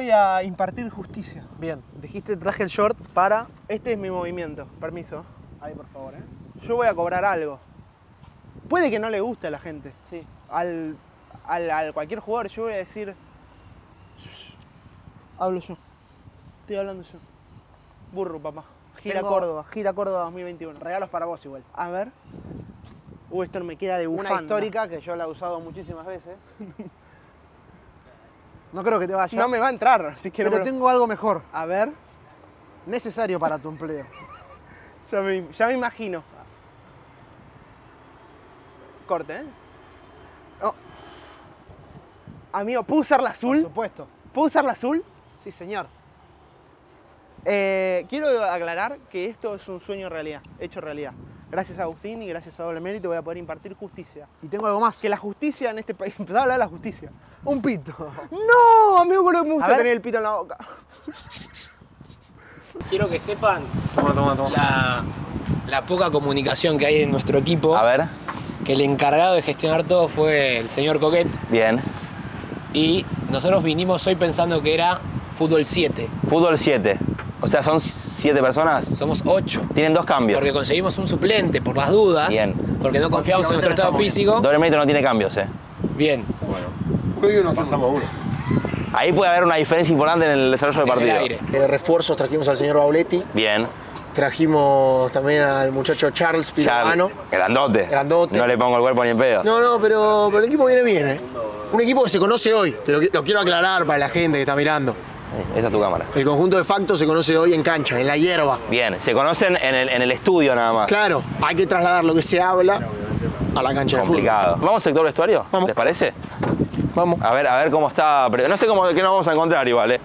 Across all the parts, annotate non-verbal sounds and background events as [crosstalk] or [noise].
voy a impartir justicia. Bien, dijiste traje el short para... Este es mi movimiento. Permiso. Ahí, por favor, ¿eh? Yo voy a cobrar algo. Puede que no le guste a la gente. Sí. Al, al, al cualquier jugador yo voy a decir... "Shh, Hablo yo. Estoy hablando yo. Burro, papá. Gira Tengo- Córdoba. Gira Córdoba 2021. Regalos para vos igual. A ver. Uh, esto me queda de bufanda. Una histórica que yo la he usado muchísimas veces. [laughs] No creo que te vaya. No me va a entrar, así que no pero me lo- tengo algo mejor, A ver. necesario para tu empleo. [laughs] Ya me, ya me imagino. Corte, ¿eh? Oh. Amigo, ¿puedo usar la Por azul? supuesto. ¿Puedo usar la azul? Sí, señor. Eh, quiero aclarar que esto es un sueño realidad, hecho realidad. Gracias a Agustín y gracias a Doble Mérito voy a poder impartir justicia. Y tengo algo más. Que la justicia en este país... [laughs] Empezaba a hablar de la justicia. Un pito. ¡No! Amigo, boludo, me gusta tener el pito en la boca. [laughs] Quiero que sepan La, la poca comunicación que hay en nuestro equipo. A ver, Que el encargado de gestionar todo fue el señor Coquet. bien. Y nosotros vinimos hoy pensando que era fútbol 7. Fútbol 7. O sea, son 7 personas. Somos 8. Tienen dos cambios. Porque conseguimos un suplente por las dudas. Bien. Porque no confiamos en nuestro estado físico. Doble mérito no tiene cambios, eh. Bien. Ahí puede haber una diferencia importante en el desarrollo del En el partido. aire. Eh, refuerzos trajimos al señor Bauletti, Bien. trajimos también al muchacho Charles. Charles, Grandote. Grandote. No le pongo el cuerpo ni en pedo. No, no, pero, pero el equipo viene bien, ¿eh? Un equipo que se conoce hoy, te lo, lo quiero aclarar para la gente que está mirando. Esa es tu cámara. El conjunto de facto se conoce hoy en cancha, en la hierba. Bien. Se conocen en el, en el estudio nada más. Claro, hay que trasladar lo que se habla a la cancha de fútbol. Complicado. ¿Vamos al sector vestuario? Vamos. ¿Les parece? Vamos. A ver, a ver cómo está. No sé cómo, qué nos vamos a encontrar igual, ¿eh?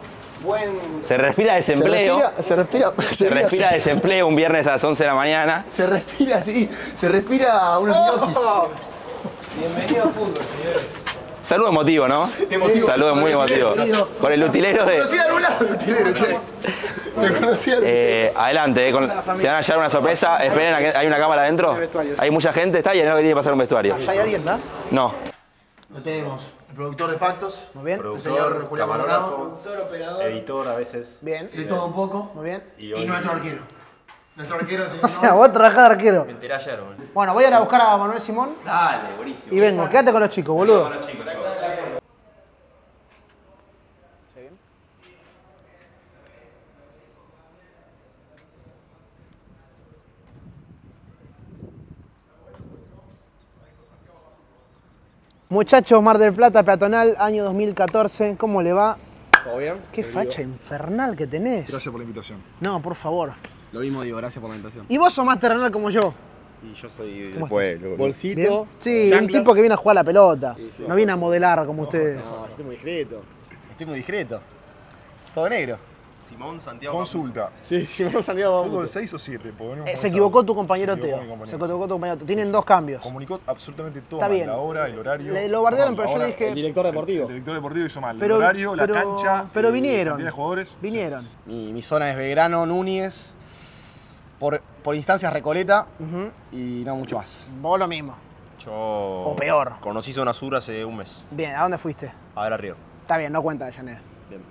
Se respira Se desempleo. respira, se respira, Se respira desempleo un viernes a las 11 de la mañana. Se respira, sí, se respira unos ñoquis. Saludo emotivo, ¿no? Emotivo. Saludo muy el emotivo. Con el utilero de. Conocí a algún lado, utilero, che. Me conocía Eh, adelante, eh, con- se van a llevar una sorpresa. Esperen, a que- ¿hay una cámara adentro? ¿Hay mucha gente? ¿Está? Y es lo que tiene que pasar un vestuario. ¿Hay alguien, no? No. Lo tenemos. El productor de factos. Muy bien. El señor Julián Maldonado. editor a veces. Bien. De todo un poco. Muy bien. Y nuestro arquero. Nuestro arquero, el [laughs] señor O sea, vos trabajás de arquero. me enteré ayer, boludo. Bueno, voy a ir a buscar a Manuel Simón Dale, buenísimo. y vengo. Quédate con los chicos, boludo. Muchachos, Mar del Plata, peatonal, año 2014, ¿cómo le va? ¿Todo bien? Qué facha infernal que tenés. Gracias por la invitación. No, por favor. Lo mismo digo, gracias por la invitación. Y vos sos más terrenal como yo. Y yo soy ¿Cómo del pueblo. boludo. Bolsito. ¿Bien? Sí, un chanclas. tipo que viene a jugar a la pelota. Sí, sí. No viene a modelar como ustedes. No, estoy muy discreto. Estoy muy discreto. Todo negro. Simón Santiago. Consulta. Sí, [laughs] me salió ¿Fútbol 6 o 7? Eh, se equivocó tu compañero Teo. Se equivocó tu compañero Teo. Tienen dos cambios. Comunicó absolutamente todo Está mal, bien. La hora, el horario. Le- lo bardearon, pero yo le dije- El director deportivo. El director deportivo hizo mal. Pero- el horario, pero- la cancha. pero eh, vinieron. cantidad de jugadores. Vinieron. Mi, mi zona es Belgrano, Núñez, por, por instancias Recoleta Ujú. y no mucho más. Vos lo mismo. Yo. O peor. Conocí Zona Sur hace un mes. Bien, ¿a dónde fuiste? A ver a Río. Está bien, no cuenta Janet. Bien.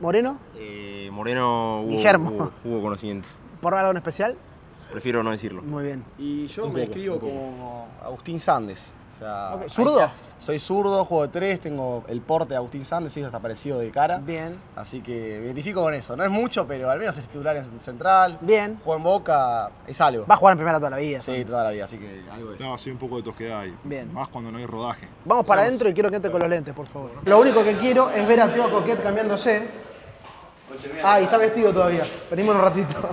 ¿Moreno? Eh, Moreno hubo, Guillermo. hubo- hubo conocimiento. ¿Por algo en especial? Prefiero no decirlo. Muy bien. Y yo Un me poco, escribo un poco. como Agustín Sandes. O sea, Ok, ¿zurdo? Soy zurdo, juego de tres, tengo el porte de Agustín Sandes, soy hasta parecido de cara. Bien. Así que me identifico con eso. No es mucho, pero al menos es titular en central. Bien. Juego en boca, es algo. Va a jugar en primera toda la vida. Sí, toda la vida, así que algo es. No, sí, un poco de tosquedad ahí. Bien. Más cuando no hay rodaje. Vamos para adentro y quiero que entre con los lentes, por favor. Lo único que quiero es ver a Teo Coquet cambiándose. Ah, y está vestido todavía. Venimos un ratito. [laughs]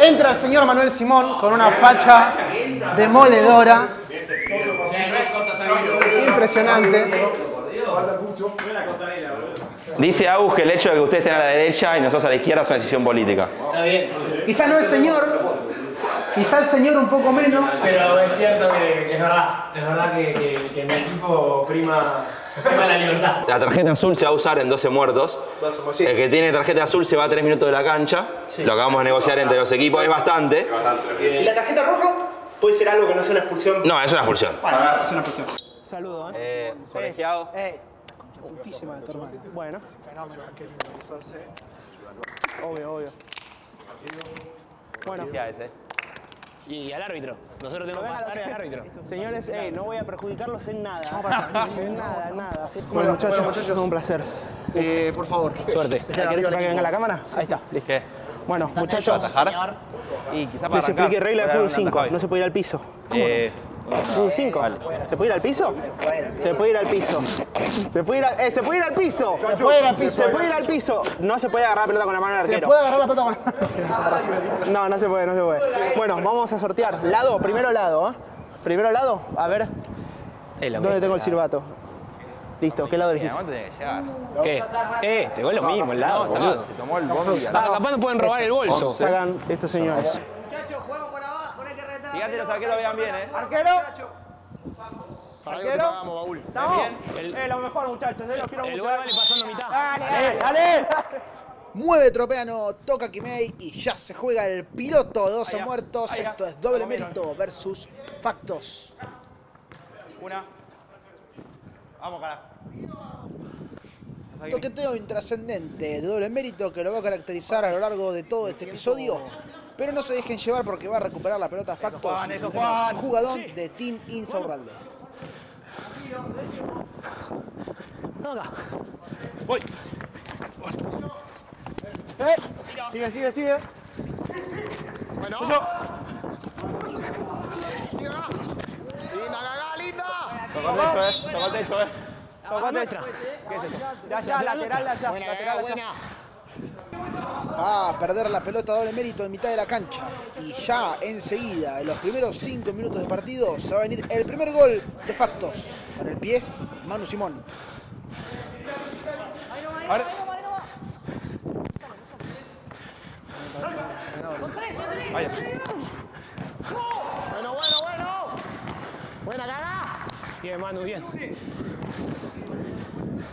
Entra el señor Manuel Simón con una facha demoledora. Impresionante. Dice Agus que el hecho de que ustedes estén a la derecha y nosotros a la izquierda es una decisión política. Quizás no el señor, Quizá el señor un poco menos. Pero es cierto que, es verdad, es verdad que, que, que mi equipo prima, prima la libertad. La tarjeta azul se va a usar en 12 muertos. El que tiene tarjeta azul se va a 3 minutos de la cancha. Lo acabamos de negociar entre los equipos, es bastante. ¿Y la tarjeta roja? Puede ser algo que no sea una expulsión. No, es una expulsión. es una expulsión. Saludo, ¿eh? Eh, colegiado. Ey, putísima de tu hermano. Bueno. Obvio, obvio. Bueno, Felicidades, eh. Y al árbitro. Nosotros tenemos que pasar [laughs] al árbitro. señores, ey, no voy a perjudicarlos en nada. [laughs] En nada, nada. Bueno, muchachos, es un placer. Eh, por favor. Suerte. ¿Querés que venga la cámara? Ahí está, listo. Bueno, muchachos, Y quizá para les explique regla de fútbol 5. No se puede ir al piso. Eh, Sí, 5. ¿Se puede ir al piso? Se puede ir al piso. Se puede ir, a- eh, ¿se puede ir al piso. Se puede ir al piso. Se puede ir al piso. No se puede agarrar la pelota con la mano del Se arquero. puede agarrar la pelota con [laughs] No, no se puede, no se puede. Bueno, vamos a sortear. Lado, primero lado, ¿eh? Primero lado, a ver. ¿Dónde tengo el silbato? Listo, ¿qué lado elegís? ¿Cuánto tiene que llegar? ¿Qué? Eh, te es lo mismo, el lado, boludo. Se tomó el y Ah, capaz no pueden robar el bolso. Sacan estos señores. Fíjate los arqueros vean bien, eh. ¿Arquero? Para que te pagamos, baúl. ¿Estamos? Es lo mejor, muchachos. eh, los quiero El mucho. lugar vale pasando mitad. ¡Dale, dale! Mueve Tropeano, toca Kimei y ya se juega el piloto. 12 muertos. Esto es doble mérito versus factos. Una. Vamos, carajo. Toqueteo intrascendente de doble mérito que lo va a caracterizar a lo largo de todo este episodio. Pero no se dejen llevar porque va a recuperar la pelota Factos. Tenemos jugadón de Team Insaurralde. Voy. Sigue, sigue, sigue. Bueno. Linda, cagá, linda. Tocó el techo, eh. Tocó el techo, eh. Tocó. Ya, ya, lateral, allá. Buena, lateral, allá. buena. Va a perder la pelota doble mérito en mitad de la cancha. Y ya enseguida, en los primeros 5 minutos de partido, se va a venir el primer gol de Factos. Para el pie, Manu Simón. A ver. Vaya. Bueno, bueno, bueno. Buena, cagá. Bien, Manu, bien.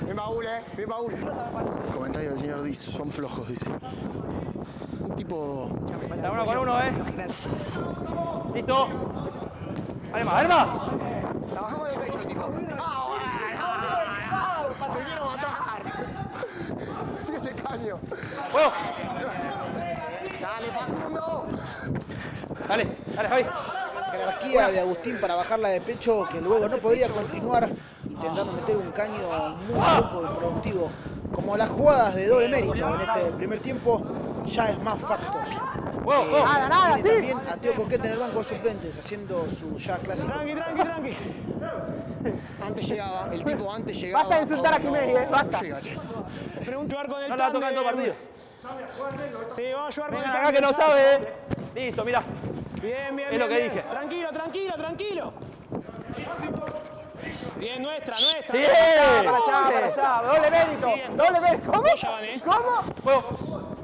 Bien baúl, eh. Bien baúl. Comentario del señor Diz. Son flojos, dice. Un tipo... La uno con uno, eh. Listo. Además, además. Trabajó con el pecho el tipo. ¡Ah, bueno! ¡Te quiero matar! Fíjese el caño. Bueno. ¡Dale, Facundo! Dale, dale, Javi. Jerarquía de Agustín para bajarla de pecho, que luego no podría continuar intentando meter un caño muy poco y productivo. Como las jugadas de doble mérito en este primer tiempo, ya es más factos. Wow, Eh, wow. Nada, nada, tiene sí. también a Teo Coquete en el banco de suplentes, haciendo su ya clásico. Tranqui, tranqui, tranqui. Antes llegaba, el tipo antes llegaba. Basta de insultar a ahora no- eh, basta. no llega. Pregunto jugar con el No la va a tocar en todo partido. Sí, vamos a jugar con el que no sabe, eh. Listo, mira. Bien, bien, Es bien. lo que bien. dije. Tranquilo, tranquilo, tranquilo. Bien, nuestra, nuestra. Sí. Para allá, para allá, para allá. Doble mérito. Doble mérito. ¿Cómo? Ya van, eh. ¿Cómo? Juego.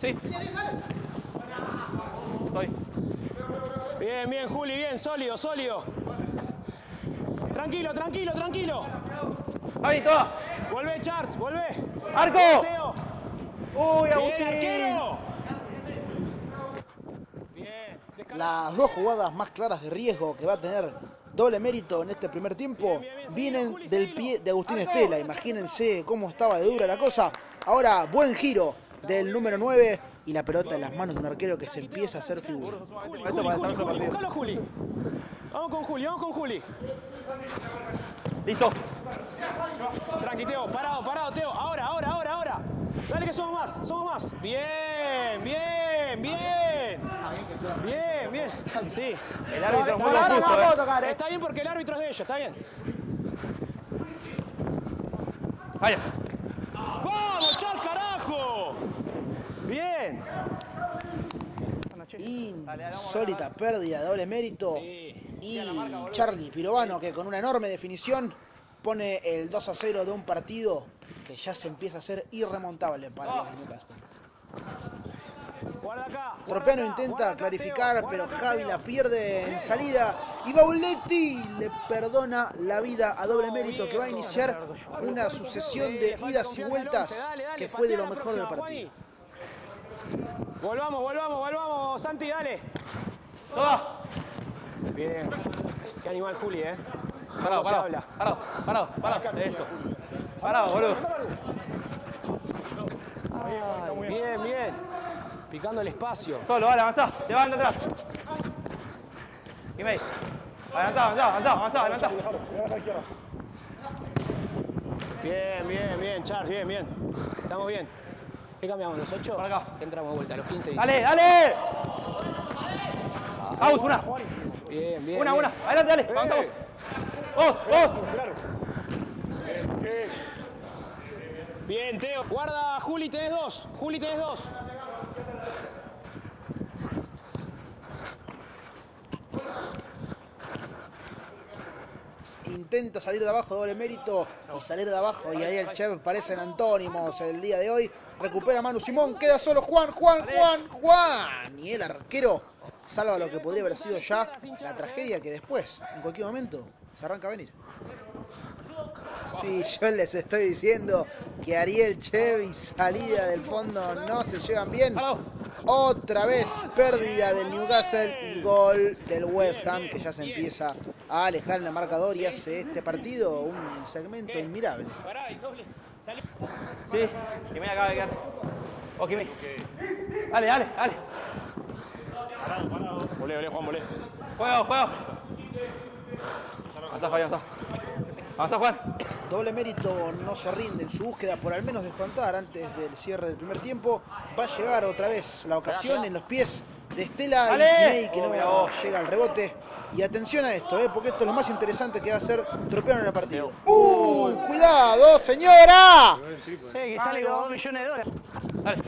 Sí. Estoy. Bien, bien, Juli, bien, sólido, sólido. Tranquilo, tranquilo, tranquilo. Javi, toma. Vuelve, Charles, vuelve. ¡Arco! Uy, Bien, arquero. Las dos jugadas más claras de riesgo que va a tener doble mérito en este primer tiempo vienen del pie de Agustín Estela. Imagínense cómo estaba de dura la cosa. Ahora, buen giro del número 9 y la pelota en las manos de un arquero que se empieza a hacer figura. Juli, Juli, Juli, Juli, buscalo, Juli. Vamos con Juli, vamos con Juli. Listo. Tranqui, Teo, parado, parado, Teo. Ahora, ahora, ahora, ahora. Dale que somos más, somos más. Bien, bien, bien. Bien, bien. Sí. El árbitro es muy Ahora no eh. tocar, eh. Está bien porque el árbitro es de ellos, está bien. Vaya. ¡Vamos, Char, carajo! Bien. Insólita pérdida de doble mérito. Y Charlie Pirovano que con una enorme definición pone el 2 a 0 de un partido que ya se empieza a ser irremontable para los de Newcastle. Tropeano intenta clarificar, pero Javi la pierde en salida. Y Bauletti le perdona la vida a doble mérito, que va a iniciar una sucesión de idas y vueltas que fue de lo mejor del partido. Volvamos, volvamos, volvamos, Santi, dale. Bien. Qué animal Juli, ¿eh? Parado, ¿Cómo se parado, parado, parado, parado, eso. Parado, boludo. Ay, bien, bien. Picando el espacio. Solo, vale, avanzá, levanta atrás. Y me Adelantá, avanzá, avanzá, avanzá, adelantá. Bien, bien, bien, Charles, bien, bien. Estamos bien. ¿Qué cambiamos? ¿Los 8? Por acá. Entramos de vuelta, los 15 y Dale, dale. Aus, una. Bien, bien. Una, bien. una. Adelante, dale. Avanza vos. Vos, vos. Bien, Teo. Guarda, Juli, tenés dos. Juli, tenés dos. Intenta salir de abajo, doble mérito, y salir de abajo. Y ahí el chef parecen antónimos el día de hoy. Recupera Manu Simón, queda solo Juan, Juan, Juan, Juan. Y el arquero salva lo que podría haber sido ya la tragedia que después, en cualquier momento, se arranca a venir. Y yo les estoy diciendo que Ariel Chev y salida del fondo no se llevan bien. Otra vez pérdida del Newcastle y gol del West Ham que ya se empieza a alejar en el marcador y hace este partido un segmento. Salí. Sí, Kimi acaba de quedar. Oh, Kimi. Dale, dale, dale. Volé, volé, Juan, volé. Juego, juego. Avanzá, Fabián, avanzá. Avanzá, Juan. Doble mérito no se rinde en su búsqueda por al menos descontar antes del cierre del primer tiempo. Va a llegar otra vez la ocasión en los pies de Estela y Tiney, que Oh, no llega al rebote. Y atención a esto, eh, porque esto es lo más interesante que va a hacer Tropeano en el partido. ¡Uh! ¡Cuidado, señora! que sale como 2 millones de dólares. Dale.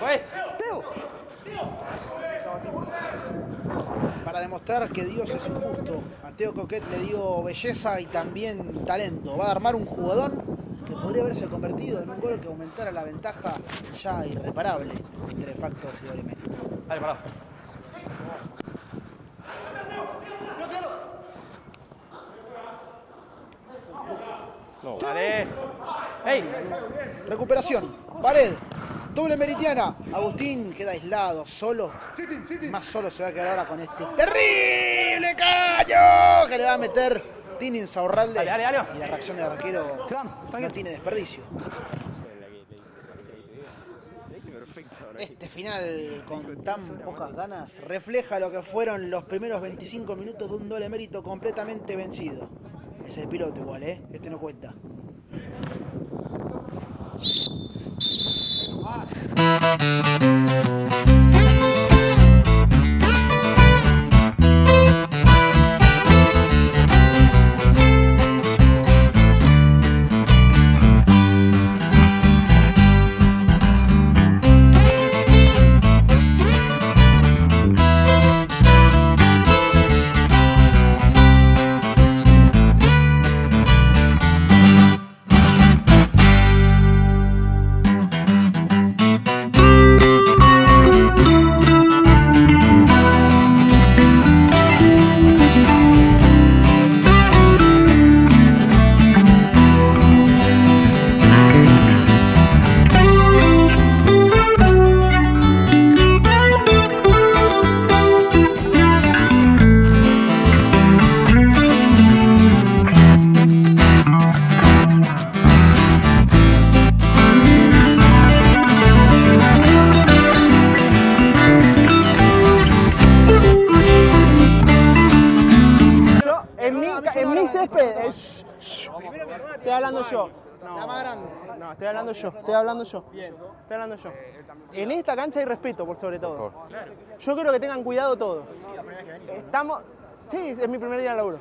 Fue. Para demostrar que Dios es injusto, a Teo Coquet le dio belleza y también talento. Va a armar un jugador que podría haberse convertido en un gol que aumentara la ventaja ya irreparable entre Factos y Mérito. Dale, parado. Dale. ¡Ey! Recuperación, pared, doble meridiana. Agustín queda aislado, solo. Más solo se va a quedar ahora con este terrible caño que le va a meter Tini dale, dale. Y la reacción del arquero no tiene desperdicio. Este final con tan pocas ganas refleja lo que fueron los primeros 25 minutos de un doble mérito completamente vencido. Es el piloto igual, ¿eh? Este no cuenta. Yo, hablando yo. Estoy hablando yo. Estoy hablando yo. En esta cancha hay respeto, por sobre todo. Yo quiero que tengan cuidado todos. Estamos. Sí, es mi primer día de laburo.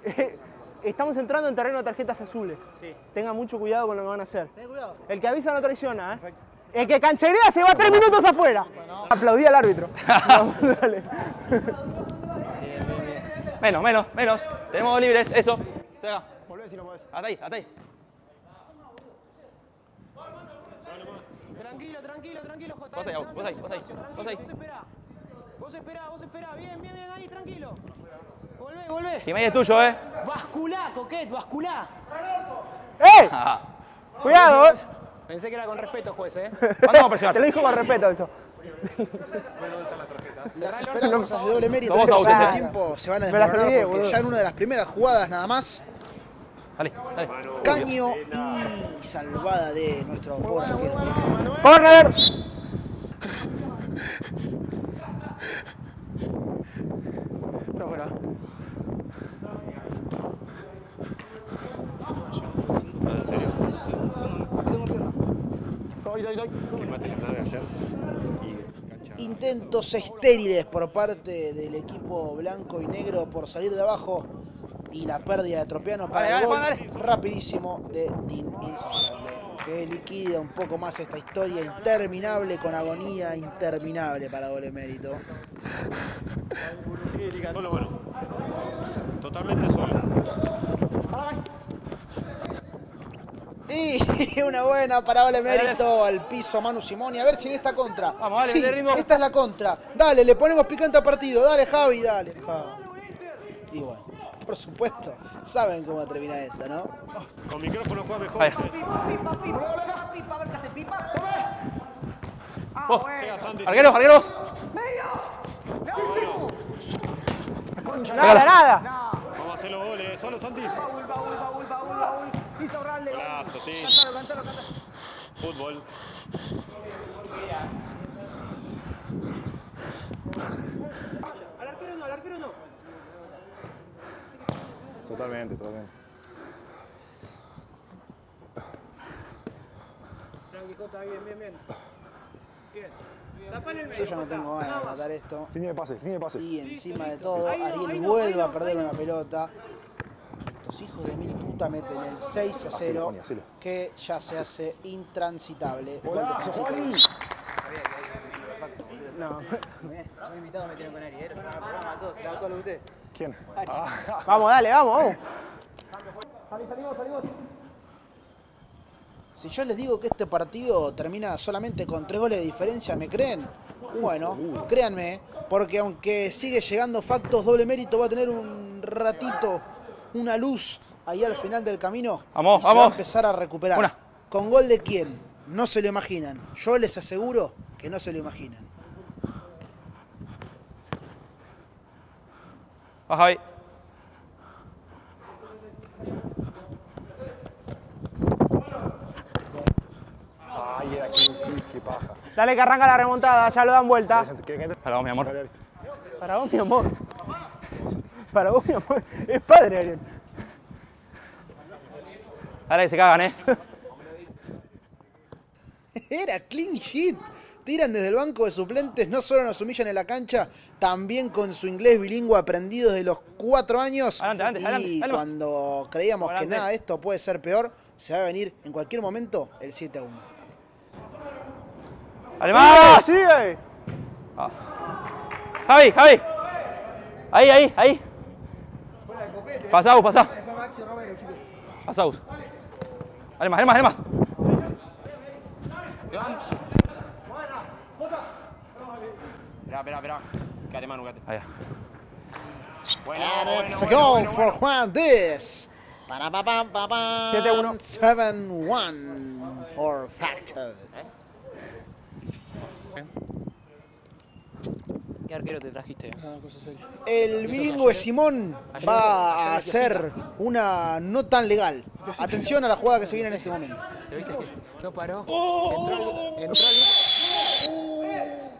[laughs] Estamos entrando en terreno de tarjetas azules. Tengan mucho cuidado con lo que van a hacer. El que avisa no traiciona, ¿eh? El que cancherea se va tres minutos afuera. Aplaudí al árbitro. Vamos, [laughs] dale. Menos, menos, menos. Tenemos dos libres, eso. Volvé si no podés. Hasta ahí, hasta ahí. Tranquilo, tranquilo, tranquilo, Jota. Vos ahí, vos ahí, vos ahí, vos ahí. Vos esperá. Vos esperá, vos esperá. Bien, bien, bien, ahí, tranquilo. Volvé, volvé. Jiménez es tuyo, ¿eh? Basculá, coquet, basculá. ¡Ey! [laughs] Cuidado, eh. Pensé que era con respeto, juez, ¿eh? ¿Cuándo vamos a presionar? [laughs] Te lo dijo con respeto eso. Las esperanzas de doble mérito Vamos en a este segundo tiempo se van a desmoronar porque ya en una de las primeras jugadas nada más, Dale, dale. caño y salvada de nuestro pobre arquero. ¡Corner! Está fuera. Intentos estériles por parte del equipo blanco y negro por salir de abajo y la pérdida de Tropiano para Dale, el gol rapidísimo de Dean Insaurralde, que liquida un poco más esta historia interminable con agonía interminable para doble mérito. Solo bueno. Totalmente solo. Y [laughs] una buena para doble mérito al piso Manu Simoni. A ver si en esta contra. Vamos, dale, sí, ritmo. esta es la contra. Dale, le ponemos picante al partido. Dale, Javi, dale. Javi. Y bueno, por supuesto, saben cómo termina esta, ¿no? Con micrófono juega mejor. Santi. arqueros, arqueros. Nada, nada. Vamos a hacer los goles. Solo Santi. Golazo, sí. Fútbol. Al arquero no, al arquero no. Totalmente, totalmente. Tranqui, Jota, bien, bien, bien. Bien. El Yo ya no tengo ganas de matar esto. Línea de pase, línea de pase. Y encima de todo, no, Ariel no, vuelve a no, perder una pelota. Estos hijos de mil puta meten el 6 a 0, Juani, hacelo. que ya se hace intransitable. Gol de Golazo, Chico. Juani. No. [laughs] ¿Quién? Ah, Vamos, dale, vamos, vamos. Si yo les digo que este partido termina solamente con tres goles de diferencia, ¿me creen? Bueno, créanme, porque aunque sigue llegando factos doble mérito, va a tener un ratito, una luz ahí al final del camino. Vamos, y se va a vamos. empezar a recuperar. Una. ¿Con gol de quién? No se lo imaginan. Yo les aseguro que no se lo imaginan. Javi. Ay, era aquí, sí, qué paja. Dale que arranca la remontada, ya lo dan vuelta. Para vos, mi amor. Para vos, mi amor. Para vos, mi amor. Es padre, Ariel. Dale, que se cagan, ¿eh? Era clean sheet. Tiran desde el banco de suplentes, no solo nos humillan en la cancha, también con su inglés bilingüe aprendido desde los cuatro años. Adelante, adelante, y adelante, cuando creíamos que nada de esto puede ser peor, se va a venir en cualquier momento el 7 a 1. ¡Dale más! ¡Sigue! Javi, Javi. Ahí, ahí, ahí. Pasá, Gus, pasá. Pasá, Gus. Dale Esperá, esperá, esperá. Quédate, Manu, quédate. Allá. Bueno, And it's a bueno, goal bueno, for bueno. Juan Diz. Para pa pam pa pam. 7-1. 7-1 for Factors. ¿Qué arquero te trajiste? El bilingüe Simón va a hacer una no tan legal. Atención a la jugada que se viene en este momento. ¿Te viste no paró? Entró, al- entró al-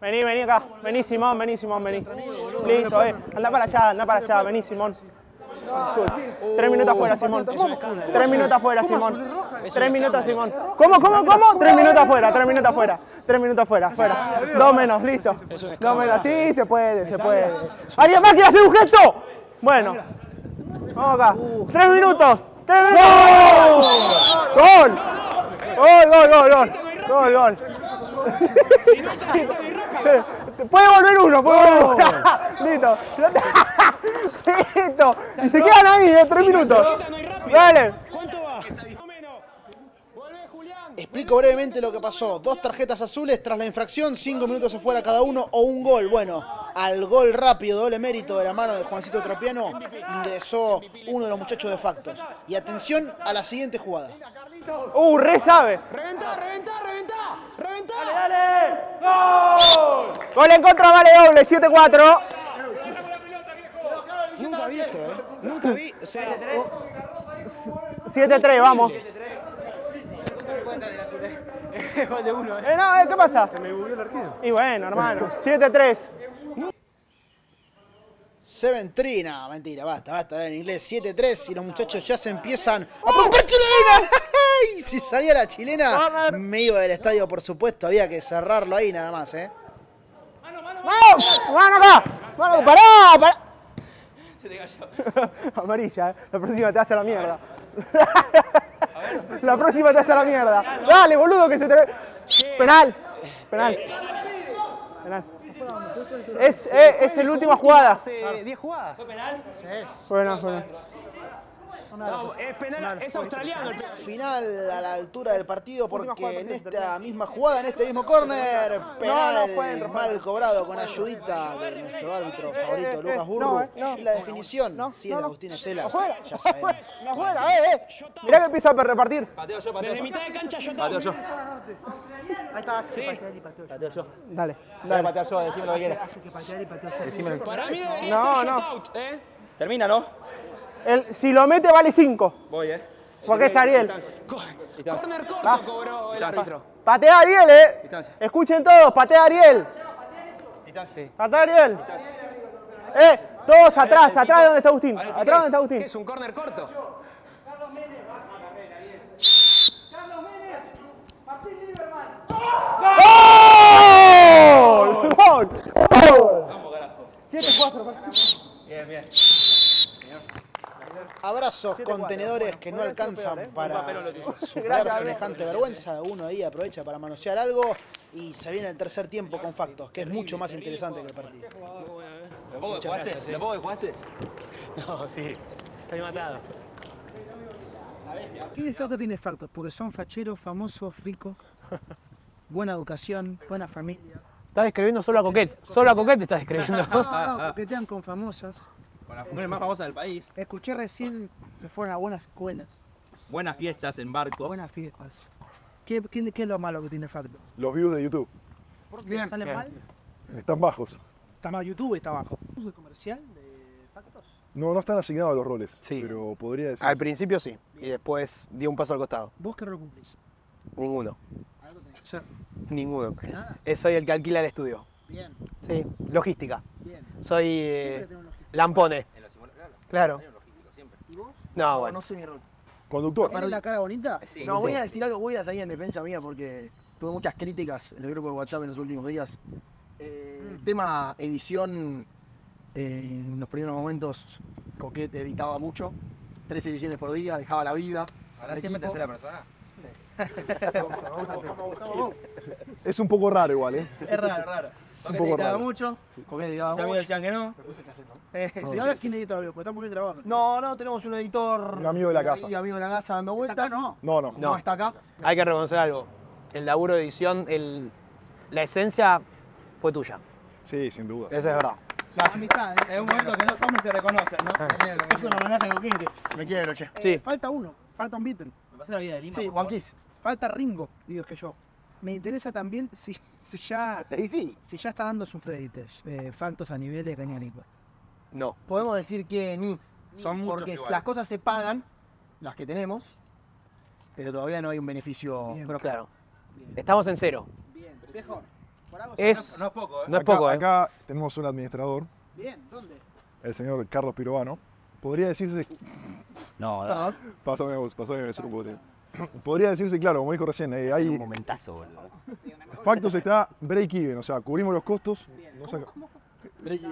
Vení, vení acá. Vení, Simón, vení, Simón, vení. Listo, eh. Anda para allá, anda para allá. Vení, Simón. Tres minutos afuera, Simón. Tres minutos afuera, Simón. Tres minutos, Simón. ¿Cómo, cómo, cómo? Tres minutos afuera, tres minutos afuera. Tres minutos afuera, afuera. Dos menos, listo. Dos menos. Sí, se puede, se puede. ¡Ariel Máquina, hace un gesto! Bueno. Vamos acá. Tres minutos. Tres minutos. ¡Gol! ¡Gol, gol, gol, gol! ¡Gol, gol! Puede volver uno, puede volver uno. [laughs] Listo. [laughs] Listo. Y se quedan ahí, eh, tres minutos. No hay rápido. Dale. ¿Cuánto va? Explico brevemente lo que pasó. Dos tarjetas azules tras la infracción, cinco minutos afuera cada uno o un gol. Bueno, al gol rápido, doble mérito de la mano de Juancito Tropiano, ingresó uno de los muchachos de Factos. Y atención a la siguiente jugada. Uh, re sabe. Reventá, reventá, reventá. Reventá. ¡Dale! ¡Gol! Gol en contra, vale doble, 7-4. Nunca vi esto, ¿eh? Nunca vi. O sea, 7-3, vamos. [laughs] Gol de uno, Eh, no, eh, ¿qué pasa? Se me bugueó el arquero. Y bueno, hermano, 7-3. Seventrina, mentira, basta, basta, en inglés 7-3 y los muchachos ya se empiezan a preocupar chilena. [laughs] ¡Ay! Si salía la chilena, me iba del estadio, por supuesto, había que cerrarlo ahí nada más, ¿eh? ¡Vamos! ¡Mano acá! ¡Mano, pará! pará! [laughs] Amarilla, ¿eh? La próxima te hace la mierda. [laughs] La próxima te hace la mierda. Dale, boludo, que se te... Penal. Penal. Penal. Es, es, es el última jugada. hace 10 jugadas. ¿Fue penal? No, es penal, es australiano el penal. Final a la altura del partido porque en esta misma jugada, en este mismo córner, penal mal cobrado con ayudita de nuestro árbitro favorito Lucas Burru. Y la definición, sí, es de Agustín Estela. Afuera, eh, eh. Mirá que empieza a repartir. Pateo yo, pateo Desde mitad de cancha yo Pateo yo. Sí. Pateo yo. Dale, Dale, dale. pateo yo, decime lo que quieras. Para mí debería No, ser no. shootout, ¿eh? Termina, ¿no? El, si lo mete vale 5. Voy, eh. Porque es Ariel. Corner corto cobró el árbitro. Patea Ariel, eh. Distancia. Escuchen todos, patea Ariel. Distancia. Patea Ariel. Eh, todos atrás, atrás de donde está Agustín. Atrás de donde está ¿Qué Agustín. es un corner corto? ¡Gol! ¡Gol! Vamos, carajo. 7-4. Bien, bien. Abrazos contenedores que no alcanzan para superar [laughs] semejante vergüenza. Uno ahí aprovecha para manosear algo y se viene el tercer tiempo con factos, que es mucho más interesante que el partido. ¿Lo poco que jugaste? ¿Lo poco que jugaste? [laughs] No, sí. Estoy matado. ¿Qué defecto tiene Factos? Porque son facheros, famosos, ricos, buena educación, buena familia. Estás describiendo solo a Coquet. Solo a Coquet te estás describiendo. No, no, coquetean con famosas. Con las mujeres más famosas del país. Escuché recién que fueron a buenas escuelas, Buenas fiestas en barcos. buenas fiestas. ¿Qué, qué, qué es lo malo que tiene Factos? Los views de YouTube Bien. ¿Sale mal? están bajos. Está mal YouTube está abajo. ¿Uso comercial de Factos? No, no están asignados a los roles. Sí. Pero podría decir. Al principio sí, y después dio un paso al costado. ¿Vos qué rol cumplís? Ninguno, Algo tenés que hacer. ninguno. Nada. Soy el que alquila el estudio. Bien, Sí, logística. bien. Soy Siempre eh, Lampone. Claro. ¿Y vos? No, bueno. No sé mi rol. Conductor. ¿Tenés la cara bonita? No, voy a decir algo, voy a salir en defensa mía porque tuve muchas críticas en el grupo de WhatsApp en los últimos días. Eh, Mm. el tema edición, eh, en los primeros momentos Coquet editaba mucho, tres ediciones por día, dejaba la vida. ¿Ahora al siempre equipo. tercera persona? [laughs] Es un poco raro igual, ¿eh? Es raro, raro. Un poco editaba raro. mucho, Coquet editaba Si a mí mucho. decían que no. Eh, sí. ¿Y ahora quién edita los videos? Porque está muy bien trabajando. No, no, tenemos un editor. Un amigo de la casa. ahí, amigo de la casa dando vueltas. ¿Está acá no? No, no. No, está acá. Hay que reconocer algo. El laburo de edición, el, la esencia fue tuya. Sí, sin duda. Eso es verdad. Las amistades. Es un momento que dos hombres se reconocen, ¿no? Es un homenaje a Coquete. Me quiero, che. Eh, Sí. Falta uno. Falta un Beatle. Me pasé la vida de Lima. Sí, favor. Kiss. Falta Ringo, digo que yo. Me interesa también si, si ya Y sí, si ya está dando sus créditos, eh, factos a nivel de Cañarico. No. podemos decir que ni. Son muchos Porque las cosas se pagan, las que tenemos, pero todavía no hay un beneficio Bien. Claro. Estamos en cero. Bien, viejo. Por algo Es, No es poco, ¿eh? no es acá, poco, ¿eh? acá tenemos un administrador, Bien, ¿dónde? el señor Carlos Pirovano. Podría decirse. No, Ah, Pásame vos, pásame me. [coughs] Podría decirse, claro, como dijo recién, eh, hay momentazo, boludo. Factos está break even, o sea, cubrimos los costos. no saca-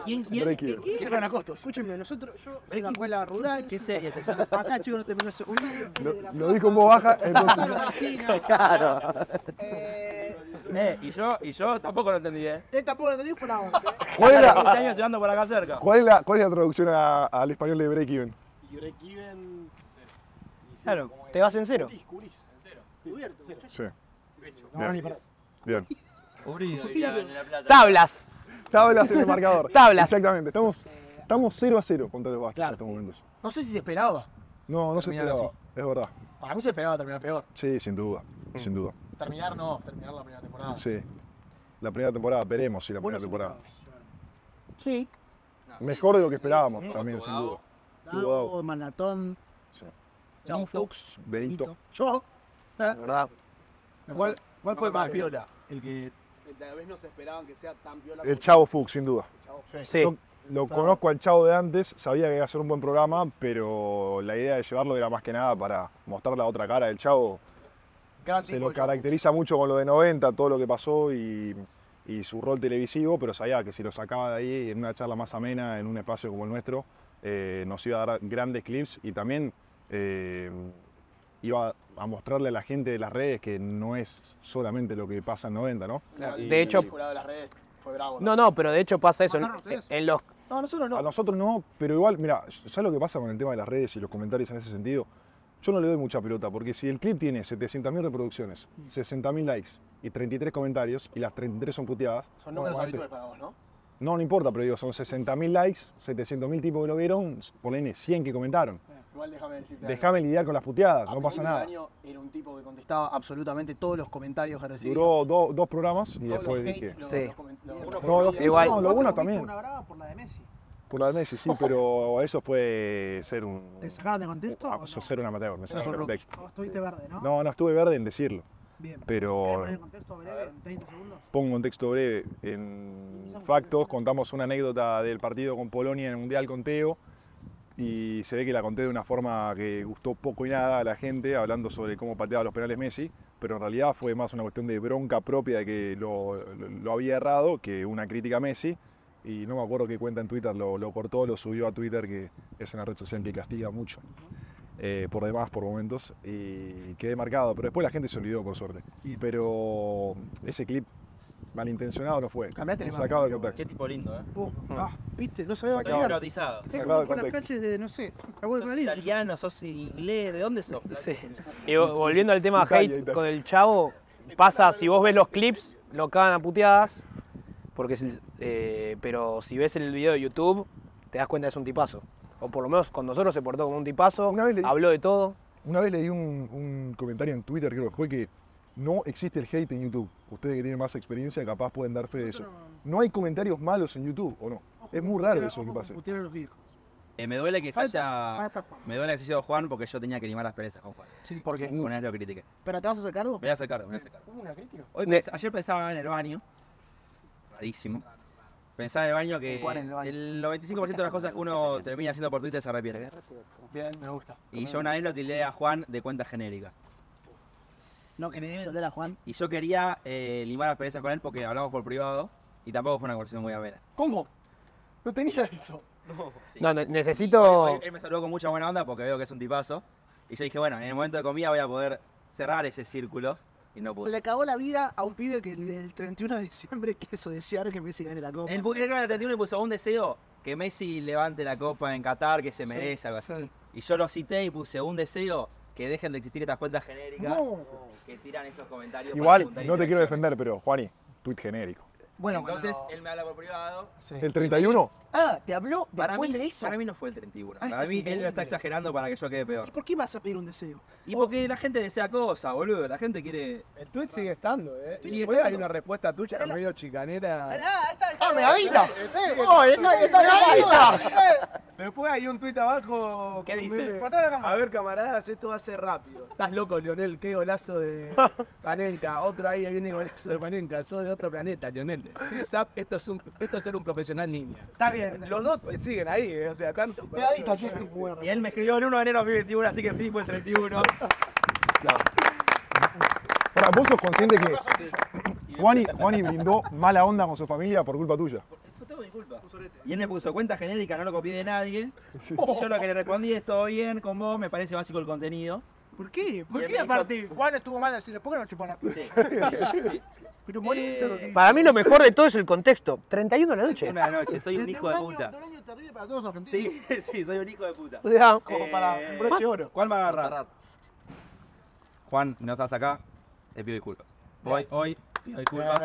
¿Quién, quién, Break quién- even. quién? Cierran a costos. Escúchenme, nosotros, yo fui a una escuela rural. ¿Qué serie es esa? Acá, chicos, no terminó secundario. Lo, lo dijo en voz baja, entonces. Claro. Eh, Eh, y yo, y yo tampoco lo entendí, ¿eh? él tampoco lo entendió, fue una onda. ¿Cuál es 15 la, años estudiando por acá cerca. cuál es la, cuál es la traducción a- al español de break even? Claro, te vas en cero. Curis, curis. Sí. No, ni para Bien. [laughs] Tablas. Tablas en el marcador. [laughs] Tablas. Exactamente. Estamos, estamos 0 a 0 contra el Vasco en estos momentos. No sé si se esperaba. No, no se Terminar esperaba. Es verdad. Para mí se esperaba terminar peor. Sí, sin duda. Mm. Sin duda. Terminar no, terminar la primera temporada. Sí. La primera temporada, veremos si la Buenos primera temporada. Sí. Mejor de lo que esperábamos también, sin duda. Manatón, Chau Fux, Benito. Yo. ¿Verdad? ¿Cuál, cuál fue más viola? El que tal vez no se esperaban que sea tan viola. El Chavo Fuchs, sin duda. Sí. Yo lo conozco al Chavo de antes, sabía que iba a ser un buen programa, pero la idea de llevarlo era más que nada para mostrar la otra cara del Chavo. Gran Se lo caracteriza mucho con lo de 90, todo lo que pasó y, y su rol televisivo, pero sabía que si lo sacaba de ahí en una charla más amena, en un espacio como el nuestro, eh, nos iba a dar grandes clips y también eh, iba a mostrarle a la gente de las redes que no es solamente lo que pasa en 90, ¿no? De hecho, de las redes fue bravo. no, no, pero de hecho pasa eso. En, en los No, nosotros no. A nosotros no, pero igual, mira, ¿sabes lo que pasa con el tema de las redes y los comentarios en ese sentido? Yo no le doy mucha pelota, porque si el clip tiene 700.000 reproducciones, 60.000 likes y 33 comentarios, y las 33 son puteadas, Son números bueno, habituales para vos, ¿no? no, no importa, pero digo, son 60.000 likes, 700.000 tipos que lo vieron, ponle 100 que comentaron. Igual déjame decirte. Déjame lidiar con las puteadas, A no pasa nada. año era un tipo que contestaba absolutamente todos los comentarios que recibía. Duró do- dos programas y Todos después los dije... los- Sí. los No, los- Igual. no, lo bueno también. Una brava por la de Messi. Por la de Messi, sí, [laughs] pero eso fue ser un... ¿Te sacaron de contexto? ah, ser un amateur, me sacaron de contexto. ¿O estuviste verde, no? No, no estuve verde en decirlo. Bien. ¿Querés Pero poner contexto breve en 30 segundos? pongo un contexto breve. En Factos contamos una anécdota del partido con Polonia en el Mundial con Teo y se ve que la conté de una forma que gustó poco y nada a la gente, hablando sobre cómo pateaba los penales Messi, pero en realidad fue más una cuestión de bronca propia de que lo, lo- lo había errado que una crítica a Messi. Y no me acuerdo qué cuenta en Twitter, lo, lo cortó, lo subió a Twitter, que es una red social que castiga mucho. eh, por demás, por momentos, y quedé marcado, pero después la gente se olvidó, por suerte. Pero ese clip malintencionado no fue. Cambiate la Sacado de contexto. Qué tipo lindo, ¿eh? Uh, [laughs] ah, viste, no sabía bailar. Es Sacado como de con las calles de, no sé, Cabo de ¿Sos Madrid. italiano? ¿Sos inglés? ¿De dónde sos? Sí. [laughs] Y vo- volviendo al tema Italia, hate Italia. con el chavo, pasa si vos ves los clips, lo cagan a puteadas, porque si- eh, pero si ves el video de YouTube, te das cuenta que es un tipazo. O por lo menos con nosotros se portó como un tipazo, Una vez le- habló de todo. Una vez leí un, un comentario en Twitter, creo que fue que no existe el hate en YouTube. Ustedes que tienen más experiencia capaz pueden dar fe de eso. No hay comentarios malos en YouTube, ¿o no? Es muy raro eso que pase. Putear a los viejos. Eh, me duele que se Falta, haya... falta Juan. Me duele que se haya Juan porque yo tenía que limar las perezas con Juan. Sí, ¿por qué? Con él lo critiqué. ¿Pero te vas a hacer cargo? Me voy a hacer cargo, me voy a hacer cargo. ¿Hubo una crítica? Hoy ayer pensaba en el baño. Rarísimo. Pensaba en el baño que Juan en el baño. el 95% de las cosas que uno termina haciendo por Twitter se arrepiente. Bien, me gusta. Y yo una vez lo tildé a Juan de cuenta genérica. No, que me doler a Juan. Y yo quería eh, limar las perezas con él porque hablamos por privado y tampoco fue una conversación muy amena. ¿Cómo? No tenía eso. Sí. No, ne- necesito... Él me saludó con mucha buena onda porque veo que es un tipazo. Y yo dije, bueno, en el momento de comida voy a poder cerrar ese círculo. Y no pude. Le cagó la vida a un pibe que el 31 de diciembre quiso desear que Messi gane la copa. En el, en el 31 le puso un deseo que Messi levante la copa en Qatar, que se merece, algo así. Y yo lo cité y puse un deseo que dejen de existir estas cuentas genéricas No. Que tiran esos comentarios. Igual, no te quiero defender, pero Juani, tweet genérico. Bueno, Entonces cuando- él me habla por privado. ¿El 31? Ah, te habló Para después mí, de eso. para mí no fue el 31. Ah, para mí él lo está exagerando para que yo quede peor. ¿Y por qué vas a pedir un deseo? Y porque la gente desea cosas, boludo. La gente quiere. El tweet sigue estando, ¿eh? Sigue Y después hay una respuesta tuya medio chicanera. ¡Ah! ¡Oh, está, está megadita! Después hay un tuit abajo. ¿Qué dice? A ver, camaradas, esto va a ser rápido. Estás loco, Lionel. Qué golazo de [laughs] Panenka. Otro ahí viene golazo de Panenka. Sos de otro planeta, Lionel. Sí, Zap, esto es, un, esto es ser un profesional niña. Está bien. Los dos siguen ahí, eh, o sea, tanto. Y él me escribió el 1 de enero de 2021, así que sí fue el 31. Ahora, ¿vos sos consciente que Juani, Juani brindó mala onda con su familia por culpa tuya? Fue todo mi culpa. Y él me puso cuenta genérica, no lo copié de nadie. Y yo lo que le respondí es todo bien con vos, me parece básico el contenido. ¿Por qué? ¿Por qué aparte Juan estuvo mal decirle, ¿por qué no chupó la Sí, sí, sí. Pero bonito lo que Para mí lo mejor de todo es el contexto. 31 de la noche. Una noche, soy un hijo de puta. de un año terrible para todos los argentinos. Sí, [laughs] sí, soy un hijo de puta. O sea, Como para un broche de oro. ¿Cuál va a agarrar? Juan, no estás acá, te pido disculpas. Hoy, hoy, pido disculpas.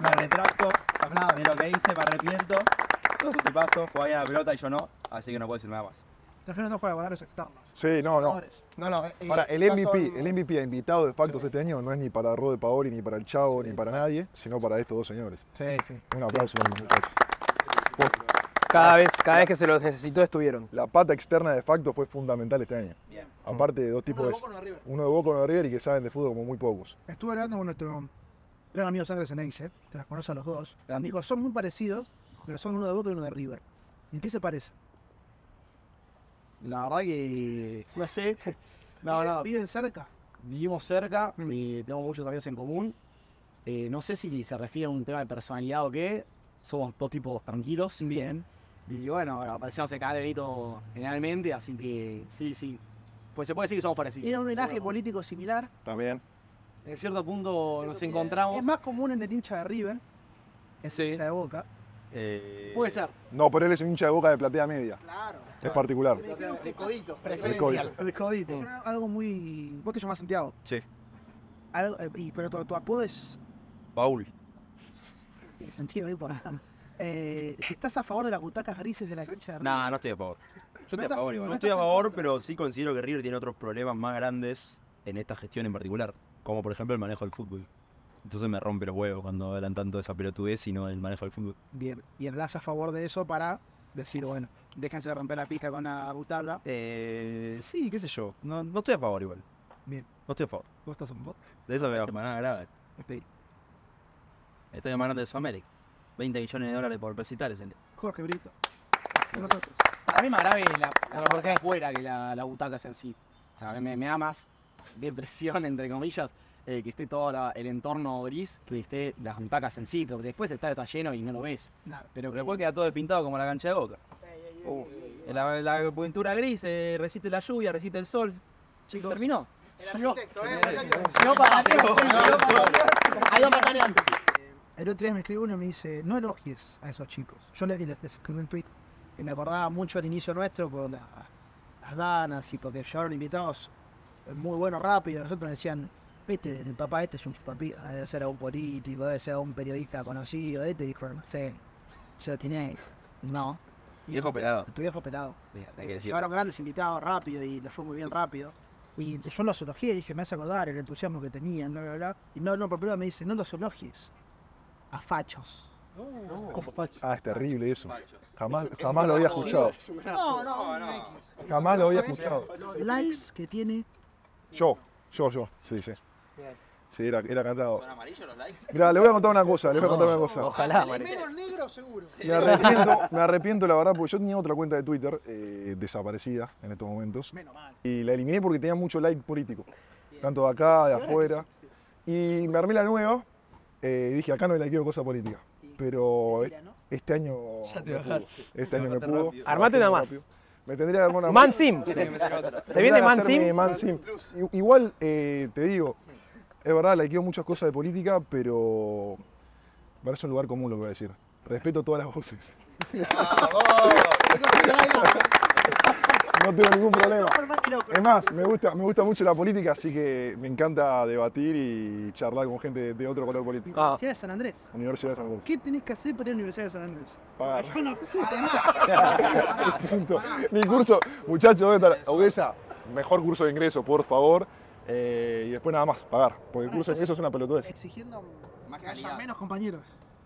Me retracto de lo que hice, me arrepiento. Todo tu paso, jugaba bien a la pelota y yo no, así que no puedo decir nada más. Trajeron dos jugadores externos. Sí, no, no. No, no. eh, Ahora, el MVP, son- el MVP a invitado de Factos este año no es ni para Rode Paoli, ni para el Chavo, ni para nadie, sino para estos dos señores. Sí, sí. Un aplauso muchachos. Cada vez, cada vez que se los necesitó estuvieron. La pata externa de Facto fue fundamental este año. Aparte de dos tipos de. Uno de Boca, uno de River y que saben de fútbol como muy pocos. Estuve hablando con nuestro gran amigo Sangre Ceneice, que las conoce a los dos. Los amigos son muy parecidos, pero son uno de Boca y uno de River. ¿En qué se parece? La verdad que no sé. [laughs] No, no. ¿Viven cerca? Vivimos cerca y tenemos muchos amigos en común. Eh, no sé si se refiere a un tema de personalidad o qué. Somos dos tipos tranquilos. Bien. Y bueno, aparecemos en cada delito generalmente, así que sí, sí. Pues se puede decir que somos parecidos. ¿Tienen un linaje político similar? También. En cierto punto nos encontramos. Es más común en el hincha de River, que es el hincha de Boca. Puede ser. No, pero él es un hincha de boca de platea media. Claro. Es particular. De codito. Preferencial. De codito. Algo muy... Vos te llamás Santiago. Sí. Algo, eh, y- pero tu, tu apodo es... Paul. Santiago, ahí por eh, ¿Estás a favor de las butacas grises de la cancha de River? No, no estoy a favor. Yo estoy a favor igual. no No estoy a favor, pero sí considero que River tiene otros problemas más grandes en esta gestión en particular. Como por ejemplo el manejo del fútbol. Entonces me rompe los huevos cuando hablan tanto de esa pelotudez y no del manejo del fútbol. Bien. Y hablas a favor de eso para decir, bueno, déjense de romper la pista con la butaca. Eh, sí, qué sé yo. No, no estoy a favor igual. Bien. No estoy a favor. ¿Vos estás a favor? De eso me da semana grave. Ok. Estoy hablando de Sudamérica. 20 millones de dólares por Persitales. Jorge Brito. Para mí es más grave la, la porque es fuera que la, la butaca sea así. O sea, me, me da más depresión, entre comillas, eh, que esté todo la- el entorno gris que esté las butacas en sí, porque después está, está lleno y no lo ves. Pero después queda todo pintado como la cancha de boca. Uh, la, la pintura gris eh, resiste la lluvia, resiste el sol. Chicos, terminó. El otro día me escribió uno y me dice, no elogies a esos chicos. Yo les, les, les escribí un tweet que me acordaba mucho al inicio nuestro por la- las ganas y porque llevaron invitados muy buenos, rápidos. Nosotros decían, viste, el papá este es un papi, debe ser un político, debe ser un periodista conocido. Este dijo, no sé, ya lo tenéis. No. Viejo pelado. Tu viejo pelado. Hay que grandes invitados rápido y les fue muy bien rápido. Y yo los elogié y dije, me hace acordar el entusiasmo que tenían, bla, bla, bla. Y no, no, por primera me dice, no los elogies. A fachos. Ah, es terrible eso. Jamás, jamás lo había escuchado. No, no, no. Jamás lo había escuchado. Los likes que tiene. Yo, yo, yo. Sí, sí. Sí, era, era cantado. ¿Son amarillos los likes? Mirá, le voy a contar una cosa, le voy a contar una cosa. Ojalá, Menos negro seguro. Me arrepiento, me arrepiento la verdad porque yo tenía otra cuenta de Twitter eh, desaparecida en estos momentos. Y la eliminé porque tenía mucho like político. Tanto de acá, de afuera. Y me armé la nueva eh, y dije, acá no le quiero cosa política. Pero este año Ya te me bajaste. pudo. Este año me pudo. Armate una más. Me tendría que armar una Man. Sim. ¿Se viene Man Sim? Man Sim. Igual, eh, te digo, es verdad, le quiero muchas cosas de política, pero me parece un lugar común lo que voy a decir. Respeto todas las voces. No tengo ningún problema. Es más, me gusta, me gusta mucho la política, así que me encanta debatir y charlar con gente de otro color político. Universidad de San Andrés. Universidad de San Andrés. ¿Qué tenés que hacer para ir a la Universidad de San Andrés? Pagar. Yo no-. [laughs] Mi curso, muchachos, voy a estar. Audesa, mejor curso de ingreso, por favor. Eh, y después nada más, pagar. Porque de ingreso es una pelotudez. Exigiendo que haya menos compañeros.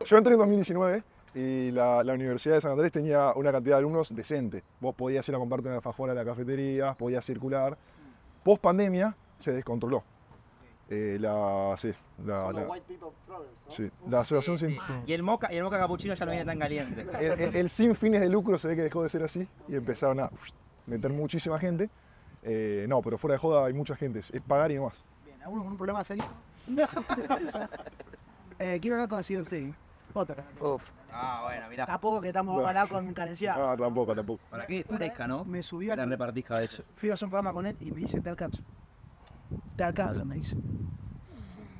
Yo entré en 2019 y la, la Universidad de San Andrés tenía una cantidad de alumnos decente. Vos podías ir a comprarte una alfajora a la cafetería, podías circular. Post pandemia se descontroló. Eh, la, sí, la, la- sí, la asociación sin, Y el moca, y el moca capuchino ya no viene tan caliente. el, el- el sin fines de lucro se ve que dejó de ser así y empezaron a uf, meter muchísima gente. Eh, no, pero fuera de joda hay mucha gente, es pagar y no más. Bien, ¿alguno con un problema serio? eh, quiero hablar con el sí. Otra. Ah, bueno, mirá. Tampoco que estamos a hablar con carenciado. Ah, tampoco, tampoco. Para que fresca, ¿no? Me subió La al... repartija de eso. Fui a hacer un programa con él y me dice, te alcanzo. Te alcanzo, me dice.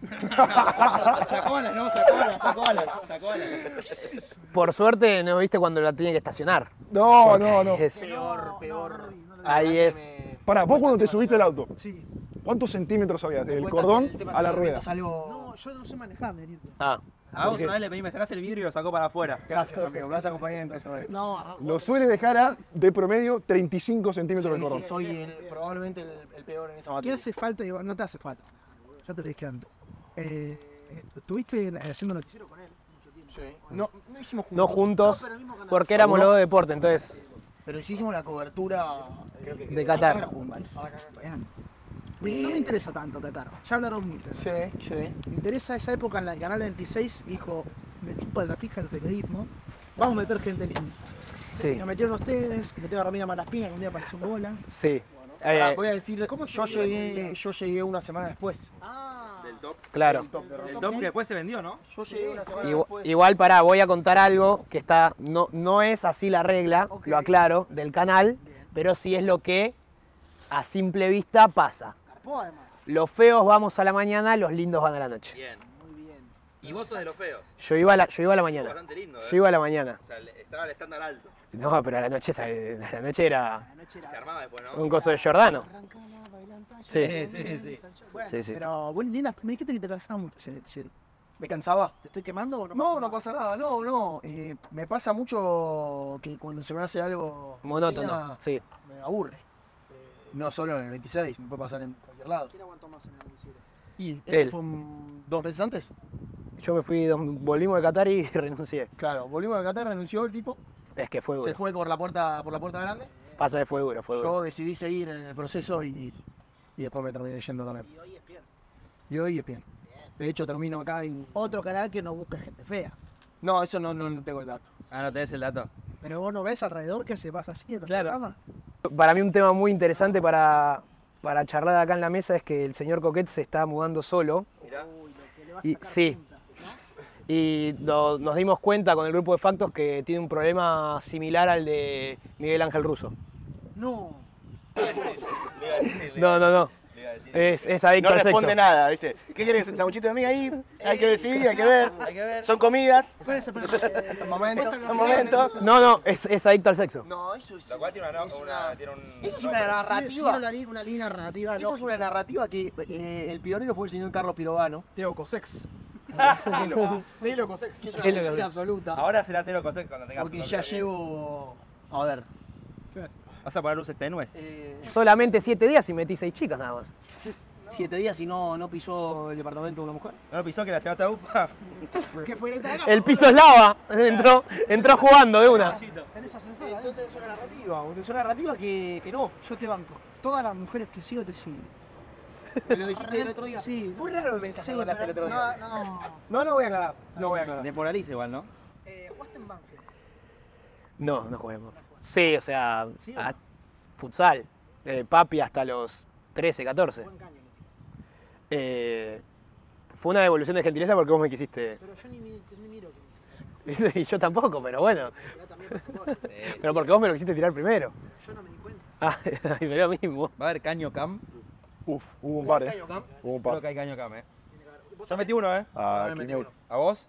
Sacó alas, ¿no? Sacó alas, sacó alas, sacó alas. Por suerte no viste cuando la tiene que estacionar. No, Porque no, no. es- Peor, peor. ahí es. Pará, vos cuando te subiste al auto, Sí. ¿Cuántos centímetros había del cuenta cordón que el tema a la rueda? algo... No, yo no sé manejar, Nerito. Ah. A vos una vez le pedí me cerrás el vidrio y lo sacó para afuera. Gracias, amigo. Me vas a acompañar en eso. No, Lo suele dejar a, de promedio, 35 centímetros del Sí, cordón. sí, soy el- probablemente el, el peor en esa ¿Qué materia. hace falta? Digo, no te hace falta. Ya te lo dije antes. Eh, ¿Estuviste haciendo noticiero con él? No, no hicimos juntos. No juntos, porque éramos los dos de deporte, entonces. Pero sí hicimos la cobertura De Qatar. juntos. No me interesa tanto Qatar. Ya hablaron mucho. Sí, sí. Me interesa esa época en la que Canal 26 dijo, me chupa la pija el periodismo, vamos a meter gente linda. Sí. Me metieron ustedes, metieron a Romina Malaspina que un día apareció en bola. Sí. Pará, Eh, voy a decir, yo llegué, yo llegué una semana después. Top. Claro. El top que después se vendió, ¿no? Yo llegué una semana Igual, después. igual pará, voy a contar algo que está. No, no es así la regla, lo aclaro, del canal, pero sí es lo que a simple vista pasa. Carpó además. Los feos vamos a la mañana, los lindos van a la noche. Bien. Y vos sos de los feos. Yo iba a la, yo iba a la mañana. Bastante lindo, ¿eh? Yo iba a la mañana. O sea, estaba el estándar alto. No, pero a la noche, a la noche era se armaba después, ¿no? un coso de Jordano. Sí. sí, sí. Bueno, Sí, sí. Pero, bueno, Nina, me dijiste que te cansaba mucho. ¿Me cansaba? ¿Te estoy quemando o no? No, no pasa nada, no, no. Eh, me pasa mucho que cuando se me hace algo Monótono, sí. me aburre. Eh, No solo en el 26, me puede pasar en cualquier lado. ¿Quién aguantó más en el noticiero? ¿Y eso Él. fue un- dos meses antes? Yo me fui, volvimos de Qatar y [laughs] renuncié. Claro, volvimos de Qatar, renunció el tipo, Es que fue se duro. fue por la puerta, por la puerta grande. Pasa que fue duro, fue duro. Yo decidí seguir en el proceso y, y después me terminé yendo también. Y hoy es bien. Y hoy es bien. De hecho, termino acá y... Otro canal que no busca gente fea. No, eso no, no, no tengo el dato. Ah, no tenés el dato. Pero vos no ves alrededor que se pasa así en los Claro. programas. Para mí un tema muy interesante para, para charlar acá en la mesa es que el señor Coquet se está mudando solo. Y, sí. Y lo- nos dimos cuenta con el grupo de factos que tiene un problema similar al de Miguel Ángel Russo. No. No, no, no. Es, es adicto No al responde sexo. nada, ¿viste? ¿Qué querés? ¿Un sanguchito de mí ahí? Hay que decidir, hay que ver. Son comidas. Espérense, espérense. [laughs] Son momentos, son momentos. No, no, es, es adicto al sexo. No, eso es... Lo cual tiene una, una, tiene un... Eso es una narrativa. sí, una, línea narrativa Eso es una narrativa que eh, el pionero fue el señor Carlos Pirovano. Teo Cosex. [laughs] Dilo Cosex. Es una Dilo, mentira Cosex. absoluta. Ahora será Tero Cosec cuando tengas Porque ya llevo... A ver. Vas a poner luces tenues. eh, Solamente siete días y metí seis chicas nada más. siete días y no, no pisó el departamento de una mujer. ¿No lo pisó que la llevaste a UPA? [laughs] ¿Qué fue directa de acá? El piso es lava. [laughs] Entró, entró jugando de una. Tenés ascensor, ¿eh? Entonces es una narrativa, es una narrativa que, que no. Yo te banco. Todas las mujeres que sigo te siguen. Me lo dijiste el otro día. Sí. Fue raro el mensaje Sí, que mandaste el otro día. No, no. No, no voy a aclarar. No voy a aclarar. Desmoraliza igual, ¿no? Eh, ¿Jugaste en Banfield? No, no juguemos. Sí, o sea, ¿Sí o a- no? futsal. Eh, papi hasta los 13, 14. Buen caño. Eh, fue una devolución de gentileza porque vos me quisiste. Pero yo ni, mi- ni miro. que [laughs] y yo tampoco, pero bueno. [laughs] Pero porque vos me lo quisiste tirar primero. Yo no me di cuenta. Ah, [laughs] pero mismo. Va a haber caño cam. Uf, hubo un par, eh. Hubo un Creo par. que hay caño cam, eh. Yo metí uno, eh. Ah, metí Kinect. uno. ¿A vos?